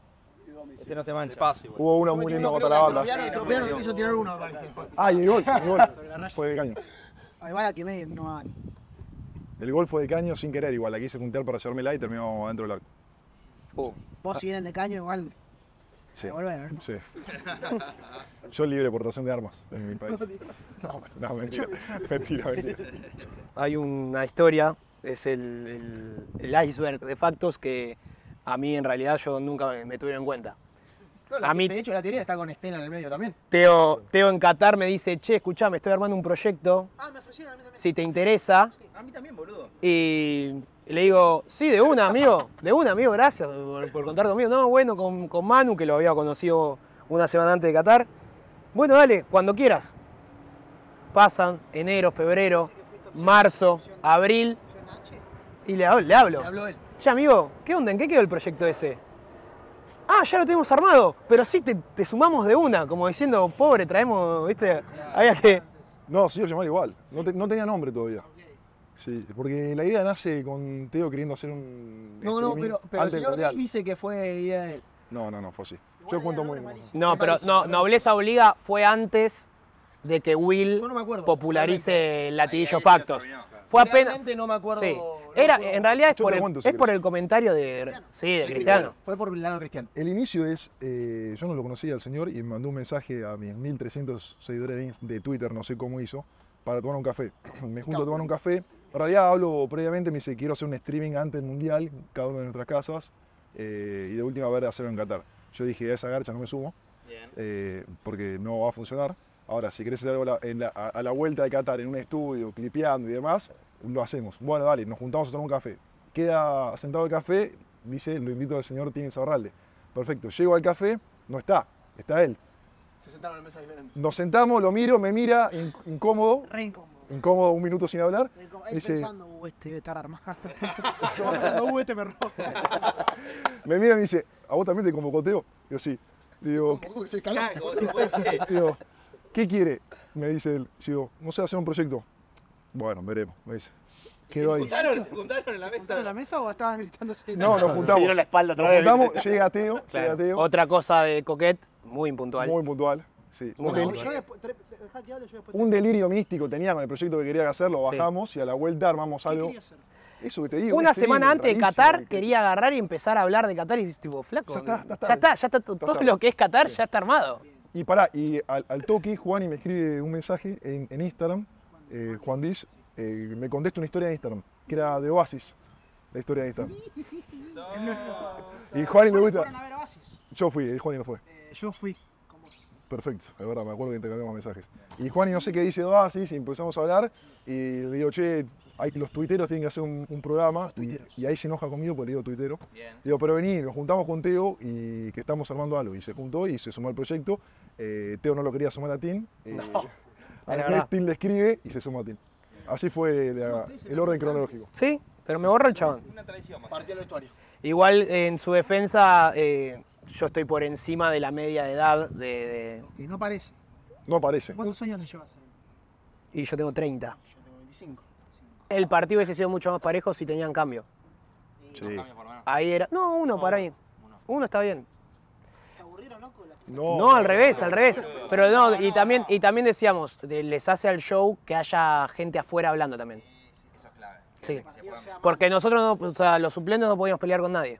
Ese no se mancha. Hubo uno muy lindo contra la banda. Me quiso tirar uno, parece. Ah, y el gol, el gol. Fue de caño. Ahí va la que me no van. El gol fue de caño sin querer, igual. La quise juntar para llevármela y terminó adentro del arco. Uh, Vos si vienen de caño igual. Sí. Devolver, ¿no? Sí. [laughs] Yo libre portación de armas en mi país. [laughs] No, No, mentira. Mentira, mentira. hay una historia, es el, el- el iceberg de factos que a mí en realidad yo nunca me, me tuvieron en cuenta. No, la- A mí- De hecho, la teoría está con Estela en el medio también. Teo, Teo en Qatar me dice, che, escuchame, estoy armando un proyecto, Ah, me ofrecieron a mí también. si te interesa. A mí también, boludo. Y le digo, sí, de una, amigo, de una, amigo, gracias por, por contar conmigo. No, bueno, con, con Manu, que lo había conocido una semana antes de Qatar. Bueno, dale, cuando quieras. Pasan enero, febrero, marzo, abril, y le, le hablo. Le habló él. Che, amigo, ¿qué onda? ¿En qué quedó el proyecto ese? Ah, ya lo tenemos armado, pero sí te, te sumamos de una, como diciendo, pobre, traemos, ¿viste? Había que. No, se iba a llamar igual. No, te- no tenía nombre todavía. Sí, porque la idea nace con Teo queriendo hacer un. No, no, pero, pero el señor dice que fue idea de él. No, no, no, fue así. Yo cuento muy. No, pero no, Nobleza Obliga fue antes de que Will no me acuerdo, popularice el latiguillo factos. Fue apenas. Realmente no me acuerdo. Sí. no Era, me acuerdo. en realidad es, por el, cuento, si es por el comentario de, sí, de Cristiano. Fue por el lado de Cristiano. El inicio es, eh, yo no lo conocía al señor y me mandó un mensaje a mis 1300 seguidores de Twitter, no sé cómo hizo, para tomar un café. [clears throat] Me junto a tomar un café. En realidad hablo previamente, me dice, quiero hacer un streaming antes del Mundial, cada uno de nuestras casas, eh, y de última ver hacerlo en Qatar. Yo dije, a esa garcha no me sumo, eh, porque no va a funcionar. Ahora, si querés hacer algo a la- en la- a, a la vuelta de Qatar, en un estudio, clipeando y demás, lo hacemos. Bueno, dale, nos juntamos a tomar un café. Queda sentado el café, dice, lo invito al señor Tini Sabarralde. Perfecto, llego al café, no está, está él. Se sentaron en mesas diferentes. Nos sentamos, lo miro, me mira, in- incómodo, Re incómodo. Incómodo un minuto sin hablar. Ahí Dice, pensando, uh, este debe estar armado. [laughs] Yo [laughs] pensando, uh, este me roba. me mira y me dice, ¿a vos también te convocó Teo? Digo, sí. Digo, [laughs] digo, ¿qué quiere? Me dice él. Digo, no sé, hacer un proyecto. Bueno, veremos, me dice. Quedó ahí. ¿Se juntaron en la mesa? ¿Estaban en la mesa o estaban gritándose? No, nos juntamos. Se dieron la espalda otra Nos vez, juntamos, llega Teo, Claro. llega Teo. Otra cosa de Coquet, muy impuntual. Muy puntual, sí. Puntual. Yo después, tre- dejá que hable, yo después. un delirio místico tenía con el proyecto que quería hacer, lo Sí. bajamos y a la vuelta armamos algo. quería hacer? Eso que te digo. Una un semana antes de Qatar que- quería agarrar y empezar a hablar de Qatar y dices, tipo, flaco, Ya está, ya está. ya está, ya está, todo está. lo que es Qatar ya está armado. Y pará, y al, al toque, Juan y me escribe un mensaje en, en Instagram, eh, Juan Diz, eh, me contesta una historia de Instagram, que era de Oasis, la historia de Instagram. [laughs] y Juan y me gusta. ¿Fueron a ver Oasis? Yo fui, y Juan y no fue. Eh, yo fui. Perfecto, es verdad, me acuerdo que intercambiamos mensajes. Y Juan y no sé qué dice de Oasis, y empezamos a hablar, y le digo, che, hay, los tuiteros tienen que hacer un, un programa, y, y ahí se enoja conmigo porque le digo tuitero. Digo, pero vení, nos juntamos con Teo y que estamos armando algo. Y se juntó y se sumó al proyecto. Eh, Teo no lo quería sumar a Tim. Eh, [laughs] a verdad. Tim le escribe y se sumó a Tim. Así fue la- el orden cronológico. Sí, pero me borró el chabón. Partió el vestuario. Igual en su defensa, eh, yo estoy por encima de la media de edad de, de- Y no parece. No parece. ¿Cuántos años le llevas a él? y yo tengo 30. Yo tengo 25. El partido hubiese sido mucho más parejo si tenían cambio. Sí. Ahí era. No, uno para ahí. Uno está bien. ¿Se aburrieron, loco? No, No, al revés, al revés. Pero no, y también, y también decíamos, de- les hace al show que haya gente afuera hablando también. Eso es clave. Sí. Porque nosotros, no, o sea, los suplentes no podíamos pelear con nadie.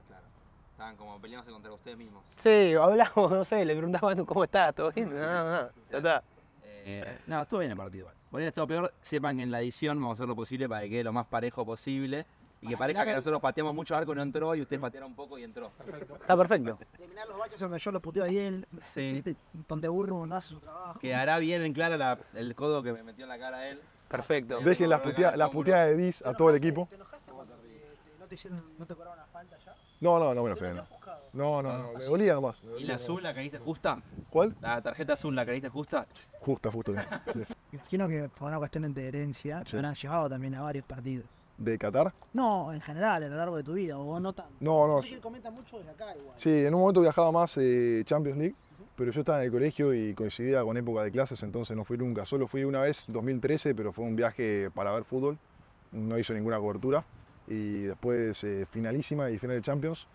Estaban como peleándose contra ustedes mismos. Sí, hablamos, no sé, le preguntaban cómo estás, todo bien. No, no, no, ya está. Eh, no, estuvo bien el partido. igual. Haber estado peor. Sepan que en la edición vamos a hacer lo posible para que quede lo más parejo posible. Y que parezca que nosotros pateamos mucho arco y no entró y ustedes patearon un poco y entró. Está perfecto. Eliminar los baches donde yo lo puteo a él. Sí. Donde burro no hace su trabajo. Quedará bien en clara la- el codo que me metió en la cara a él. Perfecto. Dejen las, putea- las puteadas de Diz a todo el equipo. ¿No te, hicieron, no te cobraron una falta ya? No, no, no me enojé. No, no, no, no, me dolía nomás. me ¿Y la nomás. azul la caíste justa? ¿Cuál? ¿La tarjeta azul la caíste justa? Justa, justo. sí. [laughs] Imagino que por una cuestión de herencia te habrán llevado también a varios partidos. ¿De Qatar? No, en general, a lo largo de tu vida, o no tanto. No, no. Yo sé que él comenta mucho desde acá igual. Sí, en un momento viajaba más eh, Champions League, pero yo estaba en el colegio y coincidía con época de clases, entonces no fui nunca. Solo fui una vez, 2013, pero fue un viaje para ver fútbol. No hizo ninguna cobertura. Y después eh, finalísima y final de Champions,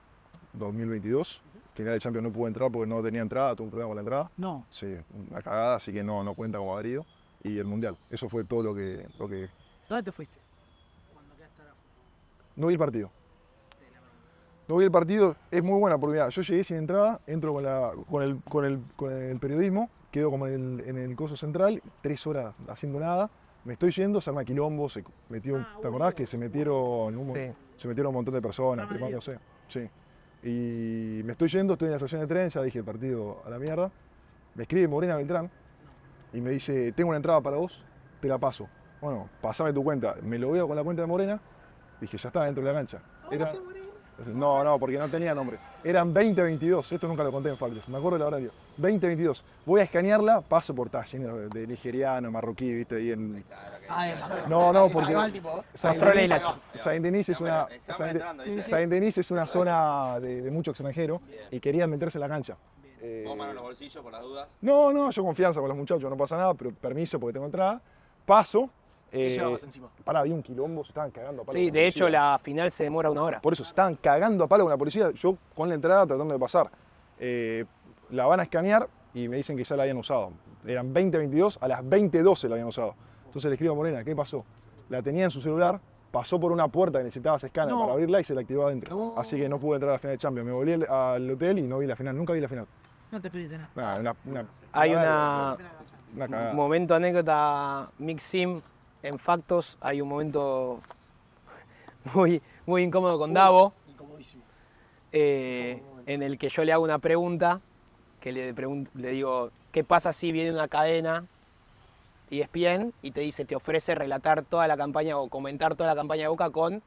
2022. Final de Champions no pude entrar porque no tenía entrada, tuve un problema con la entrada. No. Sí, una cagada, así que no, no cuenta como haber ido. Y el Mundial, eso fue todo lo que, lo que... ¿Dónde te fuiste? No vi el partido. No vi el partido, es muy buena porque mirá, yo llegué sin entrada, entro con, la, con, el, con, el, con el periodismo, quedo como en el, en el coso central, tres horas haciendo nada, me estoy yendo, se arma quilombo, se metió, ¿te acordás que se metieron un, Sí. se metieron un montón de personas, firmándose? Sí. Y me estoy yendo, estoy en la estación de tren, ya dije el partido a la mierda. Me escribe Morena Beltrán y me dice, tengo una entrada para vos, te la paso. Bueno, pasame tu cuenta. Me lo veo con la cuenta de Morena, dije, ya está dentro de la cancha. Era- no, no, porque no tenía nombre. Eran 2022, esto nunca lo conté en Factos, me acuerdo el horario. 2022. Voy a escanearla, paso por está lleno de, de nigeriano, marroquí, viste, ahí en... No, no, porque tipo. Saint la Denis, es una Saint Denis es una zona de, de mucho extranjero y querían meterse en la cancha. Eh, Vos mano en los bolsillos por las dudas. no, no, yo confianza con los muchachos, no pasa nada, pero permiso porque tengo entrada. Paso. ¿Qué Eh, llevabas encima? pará, había un quilombo, se estaban cagando a palo. Sí, de hecho policía. la final se demora una hora. Por eso se estaban cagando a palo con la policía. Yo con la entrada tratando de pasar. Eh, la van a escanear y me dicen que ya la habían usado. eran 20.22, a las 20.12 la habían usado. Entonces le escribo a Morena, ¿qué pasó? La tenía en su celular, pasó por una puerta que necesitaba escáner No. para abrirla y se la activó adentro. Así que no pude entrar a la final de Champions. Me volví al- al hotel y no vi la final, nunca vi la final. No te pediste nada. Nada, una, una- Hay una una momento anécdota Mix Sim en Factos, hay un momento muy, muy incómodo con Davo. eh, en el que yo le hago una pregunta, que le, pregun- le digo, ¿qué pasa si viene una cadena E ESPN y te dice, te ofrece relatar toda la campaña o comentar toda la campaña de Boca con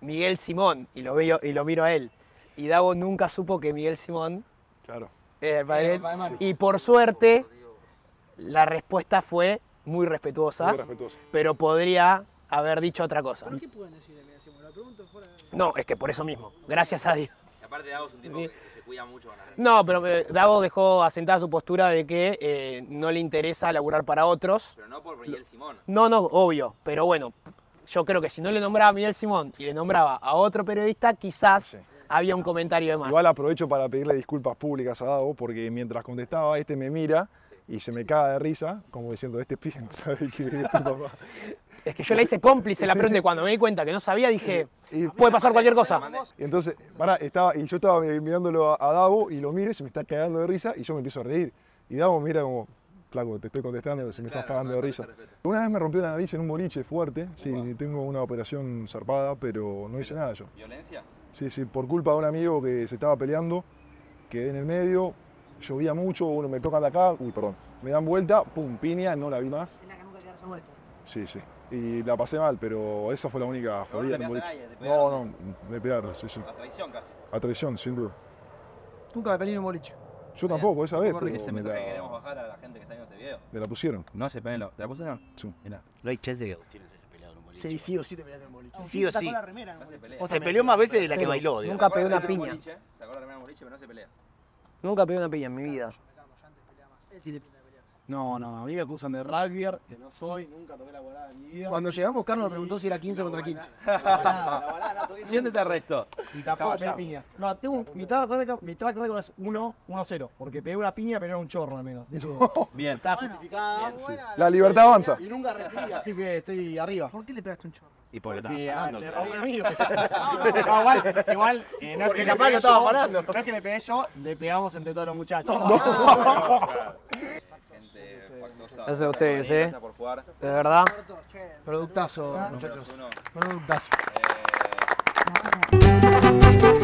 Miguel Simón? Y lo, veo, y lo miro a él. Y Davo nunca supo que Miguel Simón Claro. era el padre. Y por suerte, la respuesta fue muy respetuosa, Muy respetuosa. pero podría haber dicho otra cosa. ¿Pero qué pueden decir de Miguel Simón? La pregunto fuera de... No, es que por eso mismo, gracias a Dios. Y aparte Dago es un tipo que, que se cuida mucho con las redes. No, pero eh, Davo dejó asentada su postura de que eh, no le interesa laburar para otros. Pero no por Miguel Simón. No, no, obvio, pero bueno, yo creo que si no le nombraba a Miguel Simón y le nombraba a otro periodista, quizás había un comentario de más. Igual aprovecho para pedirle disculpas públicas a Davo porque mientras contestaba, este me mira y se me caga de risa, como diciendo, este pibe no sabe que es tu papá. Es que yo le hice cómplice la Sí, pregunta sí. y cuando me di cuenta que no sabía dije, puede pasar cualquier cosa. Y entonces, pará, estaba, y yo estaba mirándolo a, a Davo y lo miro y se me está cagando de risa y yo me empiezo a reír. Y Davo mira como, flaco, te estoy contestando, se me estás cagando de risa. Una vez me rompió la nariz en un boliche fuerte, sí, tengo una operación zarpada, pero no hice nada yo. ¿Violencia? Sí, sí, por culpa de un amigo que se estaba peleando, quedé en el medio, llovía mucho, uno me tocan de acá, uy, perdón, me dan vuelta, pum, piña, no la vi más. Es la que nunca quedarse vuelta. Sí, sí. Y la pasé mal, pero esa fue la única Pero no jodida te en nadie, te No, no, me pegaron, sí, sí. A traición casi. A traición, sin duda. Nunca me peleé en un boliche. Yo tampoco, esa vez, pero ese me mensaje la, que Queremos bajar a la gente que está viendo este video. me la pusieron. No se peleen, ¿te la pusieron? Sí. Mirá. No hay chance de que Agustín se haya peleado en un boliche. Sí, sí o sí te peleaste en un boliche. Sí o Sacó sí. la remera en No se pelea. Se peleó más veces de la que bailó. Nunca pegué una piña. boliche, Se acuerda de un boliche, pero no se pelea. Nunca pegué una piña en mi vida. Él tiene pinta de pelearse. No, no, a mí me acusan de rugbyer, que no soy, nunca tomé la volada en mi vida. Cuando llegamos, Carlos nos preguntó si era 15 contra 15. ¿Y dónde te arresto? Y tampoco pegué piña. No, tengo un, mi track record, mi track record es 1 1-0, porque pegué una piña, pero era un chorro al menos. Eso [laughs] Bien. está justificada. La libertad avanza. Y nunca recibí, así que estoy arriba. ¿Por qué le pegaste un chorro? Y ah, mí. [laughs] No, igual, igual eh, no es que capaz lo estaba parando. No es que le pegué yo, le pegamos entre todos los muchachos. Factosa. Gracias a ustedes, eh. Gracias por jugar. De verdad. Productazo, muchachos. Productazo. Eh,